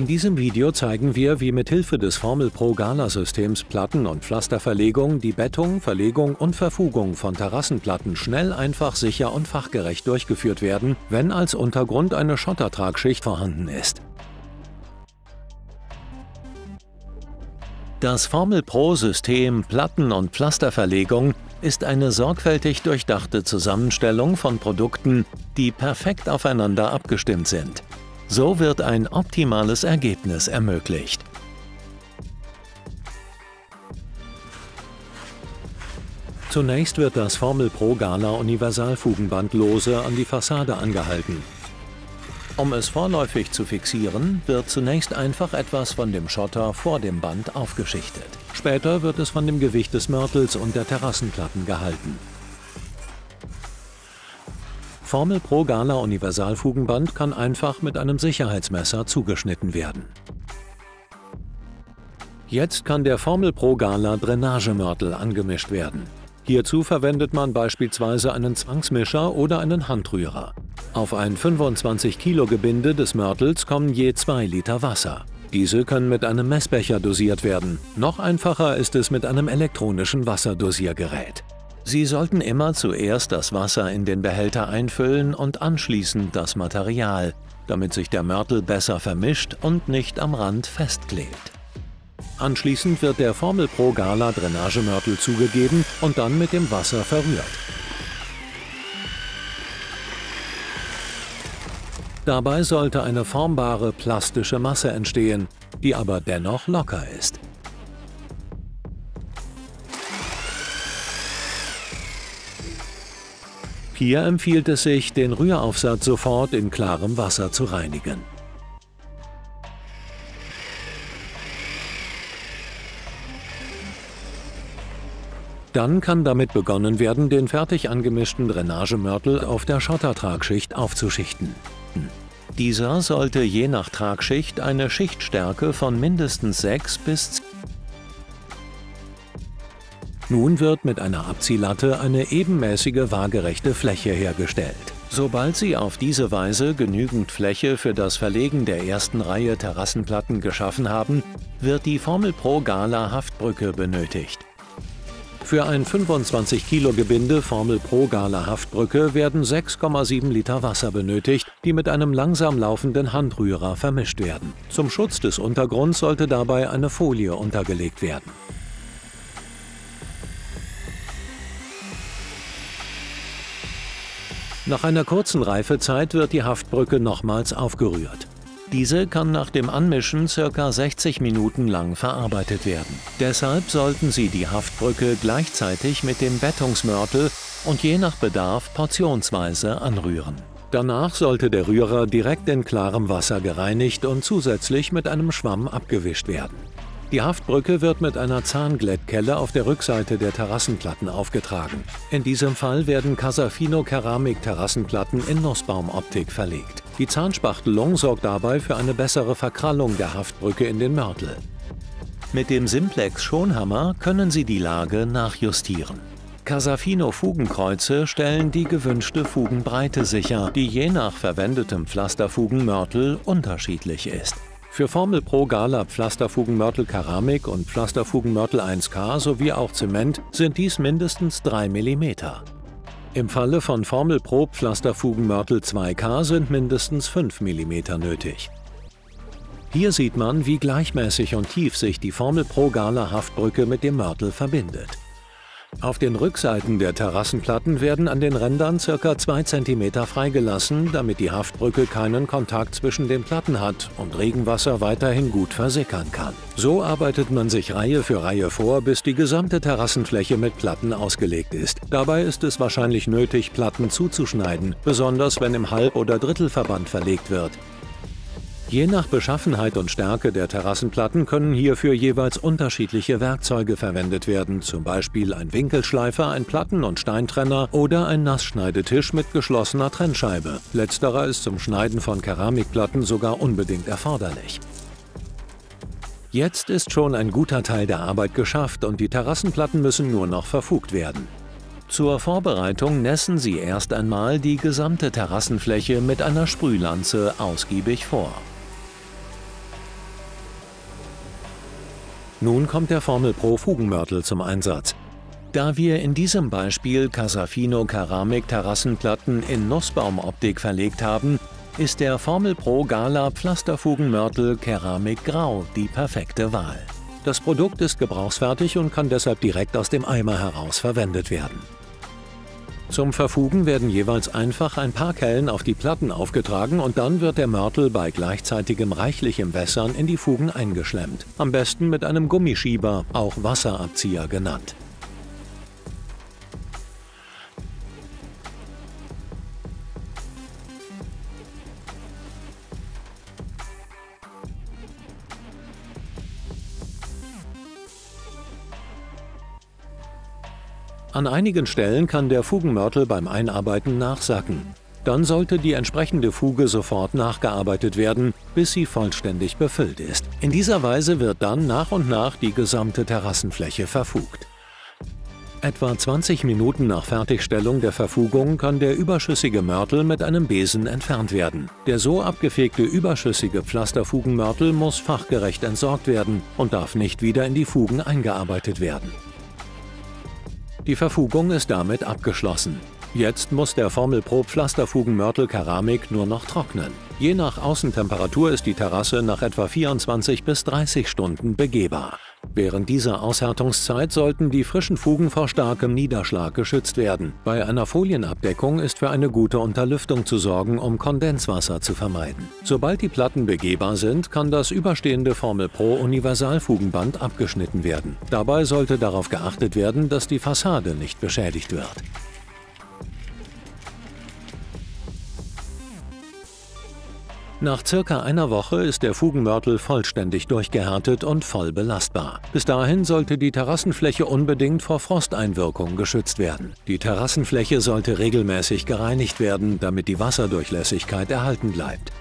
In diesem Video zeigen wir, wie mithilfe des Formel Pro Gala-Systems Platten- und Pflasterverlegung die Bettung, Verlegung und Verfugung von Terrassenplatten schnell, einfach, sicher und fachgerecht durchgeführt werden, wenn als Untergrund eine Schottertragschicht vorhanden ist. Das Formel Pro-System Platten- und Pflasterverlegung ist eine sorgfältig durchdachte Zusammenstellung von Produkten, die perfekt aufeinander abgestimmt sind. So wird ein optimales Ergebnis ermöglicht. Zunächst wird das Formel Pro Gala Universalfugenband lose an die Fassade angehalten. Um es vorläufig zu fixieren, wird zunächst einfach etwas von dem Schotter vor dem Band aufgeschichtet. Später wird es von dem Gewicht des Mörtels und der Terrassenplatten gehalten. Formel Pro Gala Universalfugenband kann einfach mit einem Sicherheitsmesser zugeschnitten werden. Jetzt kann der Formel Pro Gala Drainagemörtel angemischt werden. Hierzu verwendet man beispielsweise einen Zwangsmischer oder einen Handrührer. Auf ein 25 Kilo Gebinde des Mörtels kommen je 2 Liter Wasser. Diese können mit einem Messbecher dosiert werden. Noch einfacher ist es mit einem elektronischen Wasserdosiergerät. Sie sollten immer zuerst das Wasser in den Behälter einfüllen und anschließend das Material, damit sich der Mörtel besser vermischt und nicht am Rand festklebt. Anschließend wird der Formel Pro Gala Drainagemörtel zugegeben und dann mit dem Wasser verrührt. Dabei sollte eine formbare plastische Masse entstehen, die aber dennoch locker ist. Hier empfiehlt es sich, den Rühraufsatz sofort in klarem Wasser zu reinigen. Dann kann damit begonnen werden, den fertig angemischten Drainagemörtel auf der Schottertragschicht aufzuschichten. Dieser sollte je nach Tragschicht eine Schichtstärke von mindestens 6 bis 10 nun wird mit einer Abziehlatte eine ebenmäßige waagerechte Fläche hergestellt. Sobald Sie auf diese Weise genügend Fläche für das Verlegen der ersten Reihe Terrassenplatten geschaffen haben, wird die Formel Pro Gala Haftbrücke benötigt. Für ein 25 Kilo Gebinde Formel Pro Gala Haftbrücke werden 6,7 Liter Wasser benötigt, die mit einem langsam laufenden Handrührer vermischt werden. Zum Schutz des Untergrunds sollte dabei eine Folie untergelegt werden. Nach einer kurzen Reifezeit wird die Haftbrücke nochmals aufgerührt. Diese kann nach dem Anmischen ca. 60 Minuten lang verarbeitet werden. Deshalb sollten Sie die Haftbrücke gleichzeitig mit dem Bettungsmörtel und je nach Bedarf portionsweise anrühren. Danach sollte der Rührer direkt in klarem Wasser gereinigt und zusätzlich mit einem Schwamm abgewischt werden. Die Haftbrücke wird mit einer Zahnglättkelle auf der Rückseite der Terrassenplatten aufgetragen. In diesem Fall werden Casafino Keramik-Terrassenplatten in Nussbaumoptik verlegt. Die Zahnspachtelung sorgt dabei für eine bessere Verkrallung der Haftbrücke in den Mörtel. Mit dem Simplex Schonhammer können Sie die Lage nachjustieren. Casafino Fugenkreuze stellen die gewünschte Fugenbreite sicher, die je nach verwendetem Pflasterfugenmörtel unterschiedlich ist. Für Formel Pro Gala Pflasterfugenmörtel Keramik und Pflasterfugenmörtel 1K sowie auch Zement sind dies mindestens 3 mm. Im Falle von Formel Pro Pflasterfugenmörtel 2K sind mindestens 5 mm nötig. Hier sieht man, wie gleichmäßig und tief sich die Formel Pro Gala Haftbrücke mit dem Mörtel verbindet. Auf den Rückseiten der Terrassenplatten werden an den Rändern ca. 2 cm freigelassen, damit die Haftbrücke keinen Kontakt zwischen den Platten hat und Regenwasser weiterhin gut versickern kann. So arbeitet man sich Reihe für Reihe vor, bis die gesamte Terrassenfläche mit Platten ausgelegt ist. Dabei ist es wahrscheinlich nötig, Platten zuzuschneiden, besonders wenn im Halb- oder Drittelverband verlegt wird. Je nach Beschaffenheit und Stärke der Terrassenplatten können hierfür jeweils unterschiedliche Werkzeuge verwendet werden, zum Beispiel ein Winkelschleifer, ein Platten- und Steintrenner oder ein Nassschneidetisch mit geschlossener Trennscheibe. Letzterer ist zum Schneiden von Keramikplatten sogar unbedingt erforderlich. Jetzt ist schon ein guter Teil der Arbeit geschafft und die Terrassenplatten müssen nur noch verfugt werden. Zur Vorbereitung nässen Sie erst einmal die gesamte Terrassenfläche mit einer Sprühlanze ausgiebig vor. Nun kommt der Formel Pro Fugenmörtel zum Einsatz. Da wir in diesem Beispiel Casafino Keramik Terrassenplatten in Nussbaumoptik verlegt haben, ist der Formel Pro Gala Pflasterfugenmörtel Keramik Grau die perfekte Wahl. Das Produkt ist gebrauchsfertig und kann deshalb direkt aus dem Eimer heraus verwendet werden. Zum Verfugen werden jeweils einfach ein paar Kellen auf die Platten aufgetragen und dann wird der Mörtel bei gleichzeitigem reichlichem Wässern in die Fugen eingeschlemmt. Am besten mit einem Gummischieber, auch Wasserabzieher genannt. An einigen Stellen kann der Fugenmörtel beim Einarbeiten nachsacken. Dann sollte die entsprechende Fuge sofort nachgearbeitet werden, bis sie vollständig befüllt ist. In dieser Weise wird dann nach und nach die gesamte Terrassenfläche verfugt. Etwa 20 Minuten nach Fertigstellung der Verfugung kann der überschüssige Mörtel mit einem Besen entfernt werden. Der so abgefegte überschüssige Pflasterfugenmörtel muss fachgerecht entsorgt werden und darf nicht wieder in die Fugen eingearbeitet werden. Die Verfugung ist damit abgeschlossen. Jetzt muss der Formel Pro Pflasterfugenmörtel Keramik nur noch trocknen. Je nach Außentemperatur ist die Terrasse nach etwa 24 bis 30 Stunden begehbar. Während dieser Aushärtungszeit sollten die frischen Fugen vor starkem Niederschlag geschützt werden. Bei einer Folienabdeckung ist für eine gute Unterlüftung zu sorgen, um Kondenswasser zu vermeiden. Sobald die Platten begehbar sind, kann das überstehende Formel Pro Universalfugenband abgeschnitten werden. Dabei sollte darauf geachtet werden, dass die Fassade nicht beschädigt wird. Nach circa einer Woche ist der Fugenmörtel vollständig durchgehärtet und voll belastbar. Bis dahin sollte die Terrassenfläche unbedingt vor Frosteinwirkung geschützt werden. Die Terrassenfläche sollte regelmäßig gereinigt werden, damit die Wasserdurchlässigkeit erhalten bleibt.